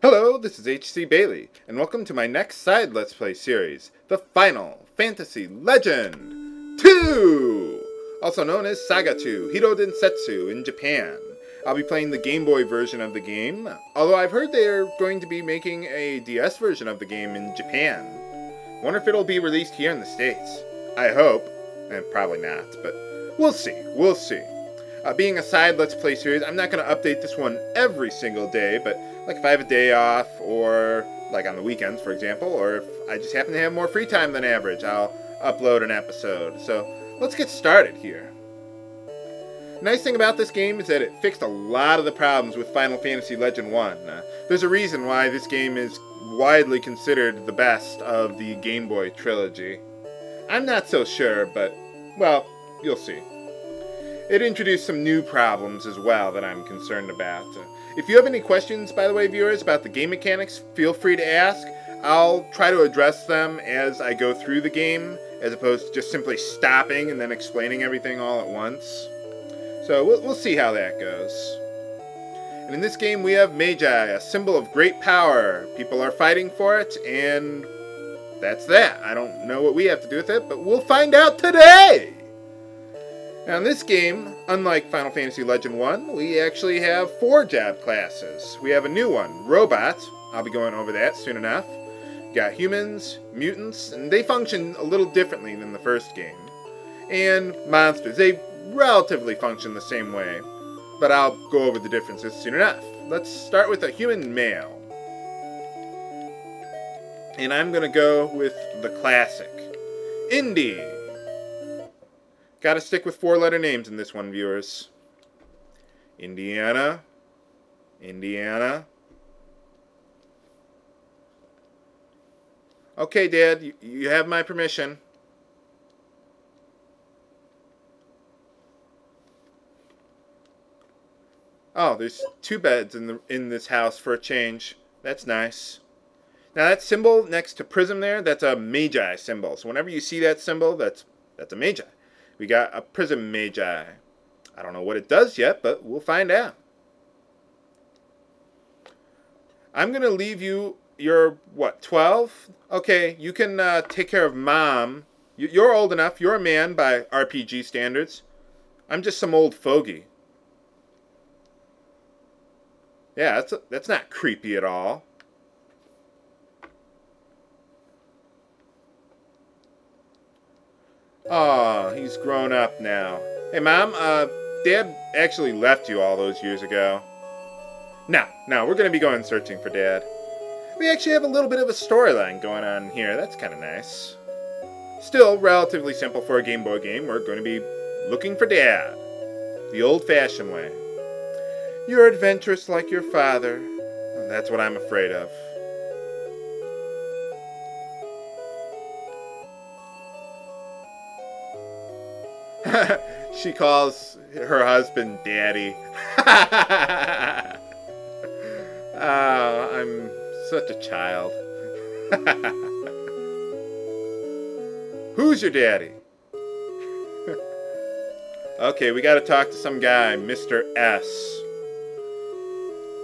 Hello, this is H.C. Bailly, and welcome to my next side Let's Play series, The Final Fantasy Legend 2! Also known as Saga 2, Hiro Densetsu in Japan. I'll be playing the Game Boy version of the game, although I've heard they're going to be making a DS version of the game in Japan. Wonder if it'll be released here in the States. I hope, and probably not, but we'll see, we'll see. Uh, being a side Let's Play series, I'm not going to update this one every single day, but like if I have a day off, or like on the weekends, for example, or if I just happen to have more free time than average, I'll upload an episode. So let's get started here. Nice thing about this game is that it fixed a lot of the problems with Final Fantasy Legend 1. Uh, there's a reason why this game is widely considered the best of the Game Boy trilogy. I'm not so sure, but, well, you'll see. It introduced some new problems as well that I'm concerned about. Uh, if you have any questions, by the way, viewers, about the game mechanics, feel free to ask. I'll try to address them as I go through the game, as opposed to just simply stopping and then explaining everything all at once. So we'll, we'll see how that goes. And in this game, we have Magi, a symbol of great power. People are fighting for it, and that's that. I don't know what we have to do with it, but we'll find out today! Now in this game, unlike Final Fantasy Legend 1, we actually have four job classes. We have a new one, Robot. I'll be going over that soon enough. Got humans, mutants, and they function a little differently than the first game. And monsters. They relatively function the same way, but I'll go over the differences soon enough. Let's start with a human male. And I'm going to go with the classic. Indy. Gotta stick with four letter names in this one, viewers. Indiana. Indiana. Okay, Dad, you, you have my permission. Oh, there's two beds in the in this house for a change. That's nice. Now that symbol next to prism there, that's a magi symbol. So whenever you see that symbol, that's that's a magi. We got a prism magi. I don't know what it does yet, but we'll find out. I'm going to leave you, you're, what, 12? Okay, you can uh, take care of mom. You're old enough. You're a man by RPG standards. I'm just some old fogey. Yeah, that's, that's not creepy at all. Oh, he's grown up now. Hey, Mom, uh, Dad actually left you all those years ago. No, no, we're going to be going searching for Dad. We actually have a little bit of a storyline going on here. That's kind of nice. Still relatively simple for a Game Boy game. We're going to be looking for Dad. The old-fashioned way. You're adventurous like your father. That's what I'm afraid of. she calls her husband daddy. oh, I'm such a child. Who's your daddy? okay, we gotta talk to some guy, Mr. S.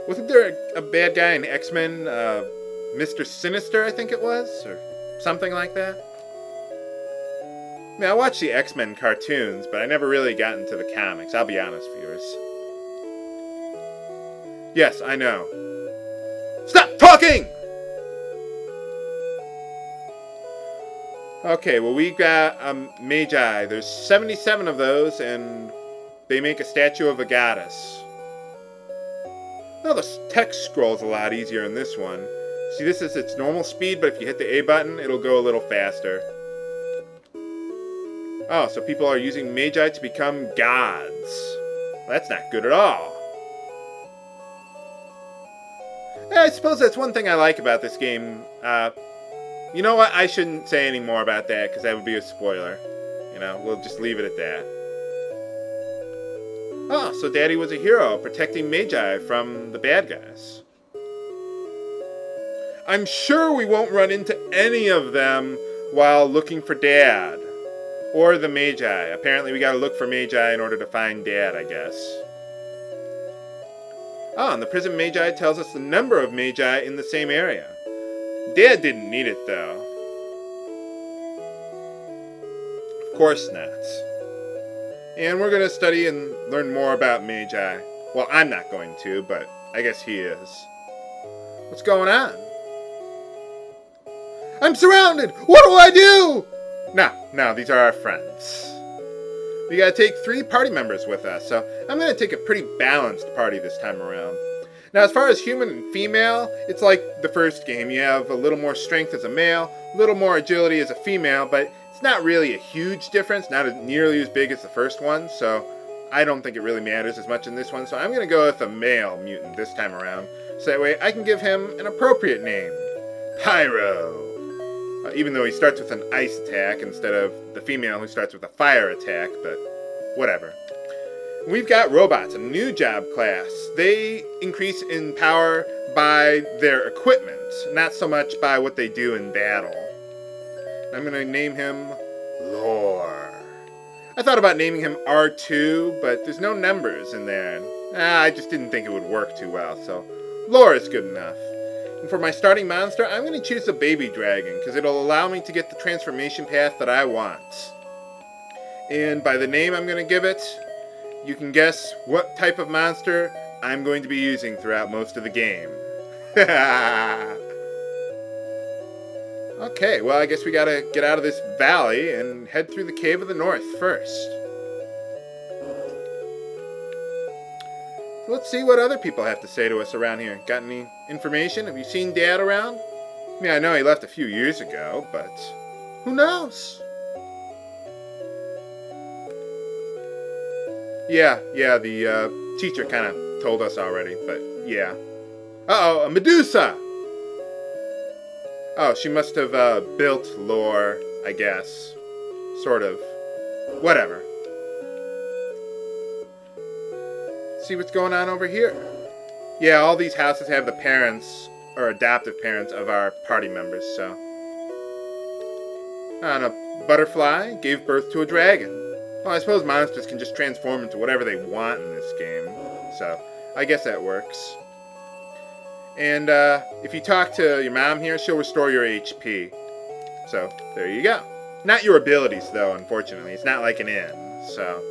Wasn't there a, a bad guy in X Men, uh, Mr. Sinister, I think it was? Or something like that? I mean, I watched the X Men cartoons, but I never really got into the comics. I'll be honest, viewers. Yes, I know. Stop talking! Okay, well, we got um, Magi. There's 77 of those, and they make a statue of a goddess. Now, the text scroll's a lot easier in this one. See, this is its normal speed, but if you hit the A button, it'll go a little faster. Oh, so people are using Magi to become gods. That's not good at all. I suppose that's one thing I like about this game. Uh, you know what? I shouldn't say any more about that because that would be a spoiler. You know, we'll just leave it at that. Oh, so Daddy was a hero protecting Magi from the bad guys. I'm sure we won't run into any of them while looking for Dad. Or the Magi. Apparently we gotta look for Magi in order to find Dad, I guess. Ah, and the prism magi tells us the number of magi in the same area. Dad didn't need it, though. Of course not. And we're to study and learn more about magi. Well, I'm not going to, but I guess he is. What's going on? I'm surrounded! What do I do? No, no, these are our friends. We gotta take three party members with us, so I'm gonna take a pretty balanced party this time around. Now, as far as human and female, it's like the first game. You have a little more strength as a male, a little more agility as a female, but it's not really a huge difference, not nearly as big as the first one, so I don't think it really matters as much in this one. So I'm to go with a male mutant this time around, so that way I can give him an appropriate name. Pyro. Uh, even though he starts with an ice attack instead of the female who starts with a fire attack, but whatever. We've got robots, a new job class. They increase in power by their equipment, not so much by what they do in battle. I'm going to name him Lore. I thought about naming him R2, but there's no numbers in there. Ah, I just didn't think it would work too well, so Lore is good enough. And for my starting monster, I'm going to choose a baby dragon, because it'll allow me to get the transformation path that I want. And by the name I'm going to give it, you can guess what type of monster I'm going to be using throughout most of the game. okay, well, I guess we gotta get out of this valley and head through the Cave of the North first. See what other people have to say to us around here. Got any information? Have you seen Dad around? I mean, I know he left a few years ago, but who knows? Yeah, yeah, the uh, teacher kind of told us already, but yeah. Uh oh, a Medusa! Oh, she must have uh, built lore, I guess. Sort of. Whatever. See what's going on over here. Yeah, all these houses have the parents, or adoptive parents, of our party members, so. And a butterfly gave birth to a dragon. Well, I suppose monsters can just transform into whatever they want in this game, so I guess that works. And uh, if you talk to your mom here, she'll restore your HP. So, there you go. Not your abilities, though, unfortunately. It's not like an inn, so...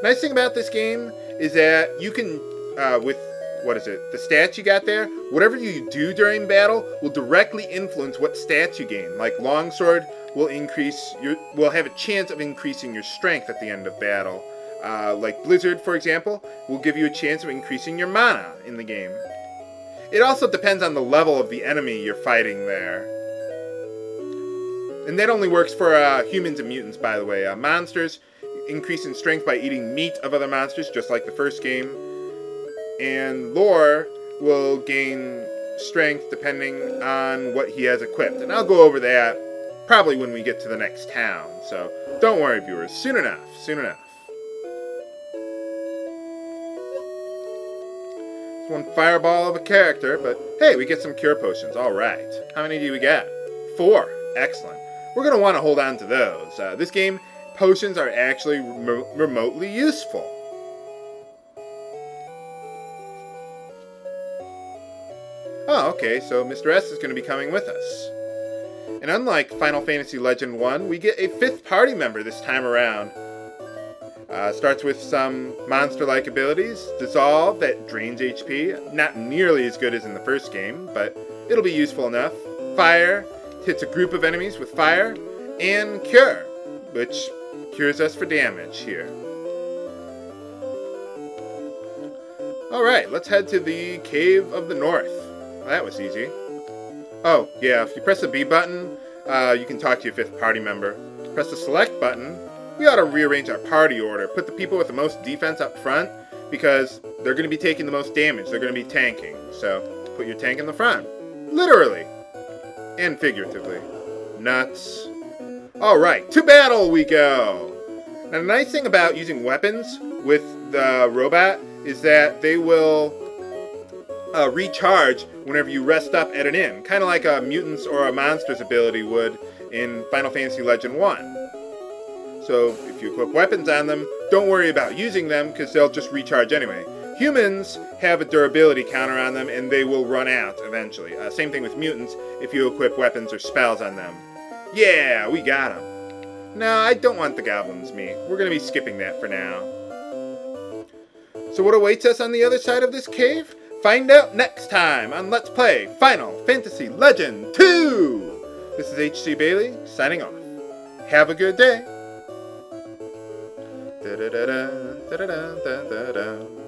Nice thing about this game is that you can, uh, with, what is it, the stats you got there, whatever you do during battle will directly influence what stats you gain. Like Longsword will increase your will have a chance of increasing your strength at the end of battle. Uh, like Blizzard, for example, will give you a chance of increasing your mana in the game. It also depends on the level of the enemy you're fighting there. And that only works for uh, humans and mutants, by the way. Uh, monsters increase in strength by eating meat of other monsters, just like the first game. And Lore will gain strength depending on what he has equipped. And I'll go over that probably when we get to the next town. So don't worry, viewers. Soon enough. Soon enough. One fireball of a character, but hey, we get some cure potions. All right. How many do we get? Four. Excellent. We're going to want to hold on to those. Uh, this game, potions are actually remotely useful. Oh, okay, so Mr. S is going to be coming with us. And unlike Final Fantasy Legend 1, we get a fifth party member this time around. Uh, starts with some monster-like abilities. Dissolve, that drains HP. Not nearly as good as in the first game, but it'll be useful enough. Fire, hits a group of enemies with fire. And Cure, which cures us for damage here. Alright, let's head to the Cave of the North. Well, that was easy. Oh, yeah, if you press the B button, uh, you can talk to your fifth party member. Press the select button, we ought to rearrange our party order. Put the people with the most defense up front, because they're going to be taking the most damage. They're going to be tanking. So, put your tank in the front. Literally. And figuratively. Nuts. Alright, to battle we go! Now, the nice thing about using weapons with the robot is that they will uh, recharge whenever you rest up at an inn, kind of like a mutant's or a monster's ability would in Final Fantasy Legend 1. So if you equip weapons on them, don't worry about using them because they'll just recharge anyway. Humans have a durability counter on them and they will run out eventually. Uh, same thing with mutants if you equip weapons or spells on them. Yeah, we got them. No, I don't want the goblins meat. We're going to be skipping that for now. So what awaits us on the other side of this cave? Find out next time on Let's Play Final Fantasy Legend 2! This is H.C. Bailly, signing off. Have a good day! Da -da -da